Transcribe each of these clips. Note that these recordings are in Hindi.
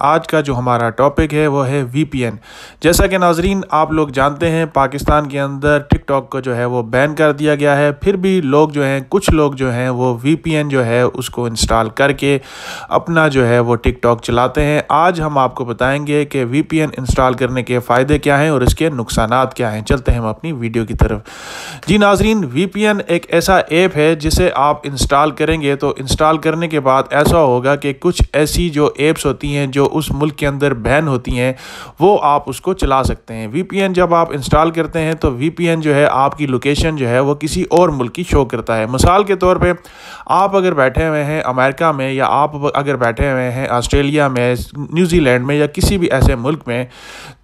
आज का जो हमारा टॉपिक है, वो है वीपीएन जैसा कि नाजरीन, आप लोग जानते हैं, पाकिस्तान के अंदर टिकटॉक को जो है, वो बैन कर दिया गया है। फिर भी लोग जो हैं, कुछ लोग जो हैं, वो वीपीएन जो है, उसको इंस्टॉल करके अपना जो है, वो टिकटॉक चलाते हैं। आज हम आपको बताएँगे कि वीपीएन इंस्टॉल करने के फ़ायदे क्या हैं और इसके नुकसान क्या हैं। चलते हैं हम अपनी वीडियो की तरफ़। जी नाजरीन वीपीएन एक ऐसा ऐप है, जिसे आप इंस्टॉल करेंगे तो इंस्टॉल करने के बाद ऐसा होगा कि कुछ ऐसी जो ऐप्स होती हैं, जो जो उस मुल्क के अंदर बैन होती हैं, वो आप उसको चला सकते हैं। वीपीएन जब आप इंस्टॉल करते हैं तो वीपीएन जो है आपकी लोकेशन जो है, वो किसी और मुल्क की शो करता है। मिसाल के तौर पर आप अगर बैठे हुए हैं अमेरिका में, या आप अगर बैठे हुए हैं ऑस्ट्रेलिया में, न्यूजीलैंड में, या किसी भी ऐसे मुल्क में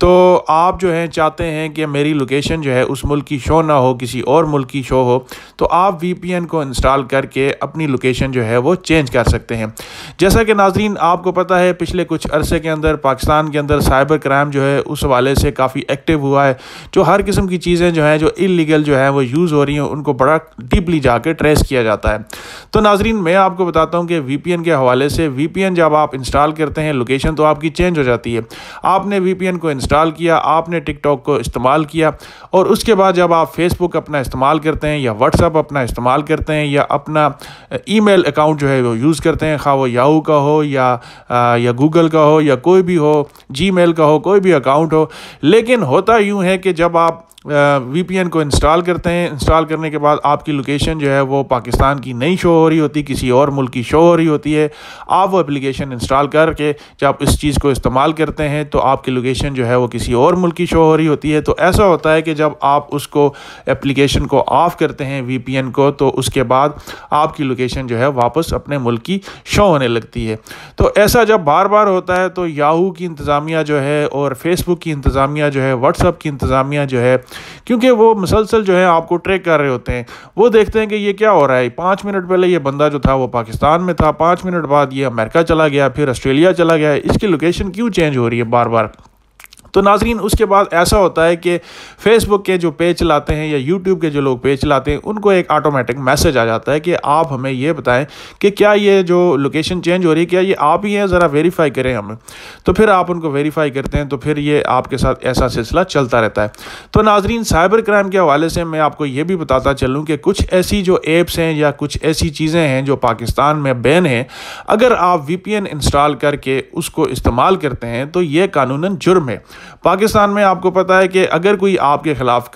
तो आप जो है, चाहते हैं कि मेरी लोकेशन जो है, उस मुल्क की शो ना हो, किसी और मुल्क की शो हो तो आप वीपीएन को इंस्टॉल करके अपनी लोकेशन जो है, वो चेंज कर सकते हैं। जैसा कि नाजरीन, आपको पता है, पिछले कुछ अरसे के अंदर, पाकिस्तान के अंदर साइबर क्राइम जो है, उस हवाले से काफ़ी एक्टिव हुआ है, जो हर किस्म की चीज़ें जो हैं, जो इलीगल जो है, वो यूज़ हो रही हैं, उनको बड़ा डीपली जाके ट्रेस किया जाता है। तो नाजरीन, मैं आपको बताता हूँ कि वीपीएन के हवाले से वीपीएन जब आप इंस्टॉल करते हैं लोकेशन तो आपकी चेंज हो जाती है। आपने वी को इंस्टॉल किया, आपने टिकटॉक को इस्तेमाल किया, और उसके बाद जब आप फेसबुक अपना इस्तेमाल करते हैं, या व्हाट्सअप अपना इस्तेमाल करते हैं, या अपना ईमेल अकाउंट जो है, वो यूज़ करते हैं खा वो याहू का हो, या या गूगल का हो या कोई भी हो जी का हो, कोई भी अकाउंट हो, लेकिन होता यूँ है कि जब आप वीपीएन को इंस्टॉल करते हैं। इंस्टॉल करने के बाद आपकी लोकेशन जो है वो पाकिस्तान की नहीं शो हो रही होती, किसी और मुल्क की शो हो रही होती है। आप वो एप्लीकेशन इंस्टॉल करके जब इस चीज़ को इस्तेमाल करते हैं तो आपकी लोकेशन जो है वो किसी और मुल्क की शो हो रही होती है। तो ऐसा होता है कि जब आप उसको एप्लीकेशन को ऑफ़ करते हैं VPN को तो उसके बाद आपकी लोकेशन जो है वापस अपने मुल्क की शो होने लगती है। तो ऐसा जब बार बार होता है तो याहू की इंतज़ामिया जो है और फेसबुक की इंतज़ामिया जो है व्हाट्सअप की इंतज़ामिया जो है क्योंकि वो मुसलसल जो है आपको ट्रैक कर रहे होते हैं। वो देखते हैं कि ये क्या हो रहा है। पाँच मिनट पहले ये बंदा जो था वो पाकिस्तान में था। पाँच मिनट बाद ये अमेरिका चला गया, फिर ऑस्ट्रेलिया चला गया। इसकी लोकेशन क्यों चेंज हो रही है बार बार तो नाजरीन, उसके बाद ऐसा होता है कि फेसबुक के जो पेज चलाते हैं या यूट्यूब के जो लोग पेज चलाते हैं, उनको एक ऑटोमेटिक मैसेज आ जाता है कि आप हमें ये बताएँ कि क्या ये जो लोकेशन चेंज हो रही है, क्या ये आप ही हैं? ज़रा वेरीफाई करें हमें। तो फिर आप उनको वेरीफाई करते हैं तो फिर ये आपके साथ ऐसा सिलसिला चलता रहता है। तो नाजरीन साइबर क्राइम के हवाले से मैं आपको ये भी बताता चलूँ कि कुछ ऐसी जो एप्स हैं या कुछ ऐसी चीज़ें हैं जो पाकिस्तान में बैन हैं, अगर आप VPN इंस्टॉल करके उसको इस्तेमाल करते हैं तो ये कानून जुर्म है। पाकिस्तान में आपको पता है कि अगर कोई आपके ख़िलाफ़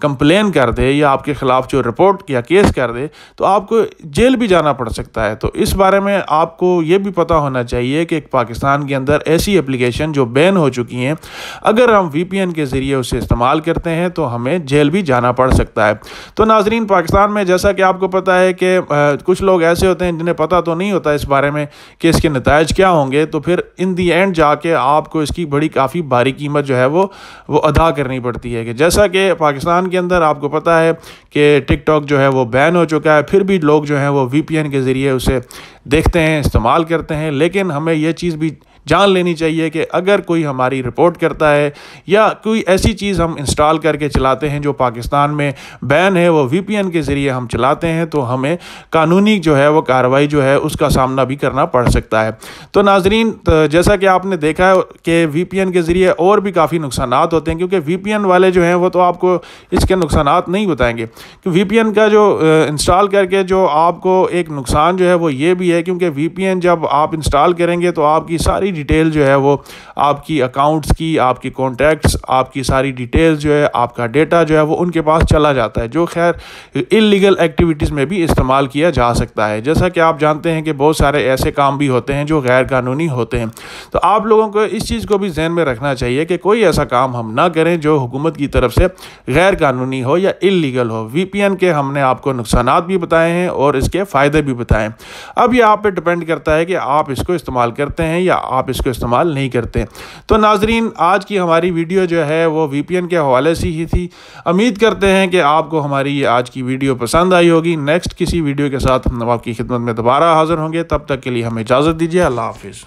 कंप्लेन कर दे या आपके ख़िलाफ़ जो रिपोर्ट या केस कर दे तो आपको जेल भी जाना पड़ सकता है। तो इस बारे में आपको ये भी पता होना चाहिए कि पाकिस्तान के अंदर ऐसी एप्लीकेशन जो बैन हो चुकी हैं, अगर हम वीपीएन के ज़रिए उसे इस्तेमाल करते हैं तो हमें जेल भी जाना पड़ सकता है। तो नाजरीन, पाकिस्तान में जैसा कि आपको पता है कि कुछ लोग ऐसे होते हैं जिन्हें पता तो नहीं होता इस बारे में कि इसके नतज क्या होंगे तो फिर इन दी एंड जाके आपको इसकी बड़ी काफ़ी भारी कीमत जो है वो वो अदा करनी पड़ती है कि जैसा कि पाकिस्तान पाकिस्तान के अंदर आपको पता है कि टिकटॉक जो है वो बैन हो चुका है, फिर भी लोग जो हैं वो वीपीएन के ज़रिए उसे देखते हैं, इस्तेमाल करते हैं, लेकिन हमें यह चीज़ भी जान लेनी चाहिए कि अगर कोई हमारी रिपोर्ट करता है या कोई ऐसी चीज़ हम इंस्टॉल करके चलाते हैं जो पाकिस्तान में बैन है, वो वीपीएन के ज़रिए हम चलाते हैं तो हमें कानूनी जो है, वो कार्रवाई जो है, उसका सामना भी करना पड़ सकता है। तो नाजरीन तो जैसा कि आपने देखा है कि वीपीएन के ज़रिए और भी काफ़ी नुकसान होते हैं, क्योंकि वीपीएन वाले जो हैं, वो तो आपको इसके नुकसान नहीं बताएँगे। कि वी का जो इंस्टॉल करके जो आपको एक नुकसान जो है, वो ये भी है, क्योंकि वीपीएन जब आप इंस्टॉल करेंगे तो आपकी सारी डिटेल जो है वो आपकी अकाउंट्स की, आपकी कॉन्टैक्ट्स आपकी सारी डिटेल्स जो है, आपका डेटा जो है वो उनके पास चला जाता है, जो खैर इलीगल एक्टिविटीज़ में भी इस्तेमाल किया जा सकता है। जैसा कि आप जानते हैं कि बहुत सारे ऐसे काम भी होते हैं जो गैर कानूनी होते हैं। तो आप लोगों को इस चीज़ को भी जहन में रखना चाहिए कि कोई ऐसा काम हम ना करें जो हुकूमत की तरफ़ से गैर कानूनी हो या इलीगल हो। वीपीएन के हमने आपको नुकसान भी बताए हैं और इसके फ़ायदे भी बताएँ अब ये आप पे डिपेंड करता है कि आप इसको इस्तेमाल करते हैं या आप आप इसको इस्तेमाल नहीं करते। तो नाजरीन, आज की हमारी वीडियो जो है, वो वी के हवाले से ही थी। उम्मीद करते हैं कि आपको हमारी ये आज की वीडियो पसंद आई होगी। नेक्स्ट किसी वीडियो के साथ हम आपकी खिदमत में दोबारा हाज़िर होंगे। तब तक के लिए हमें इजाज़त दीजिए। अल्लाह हाफिज़।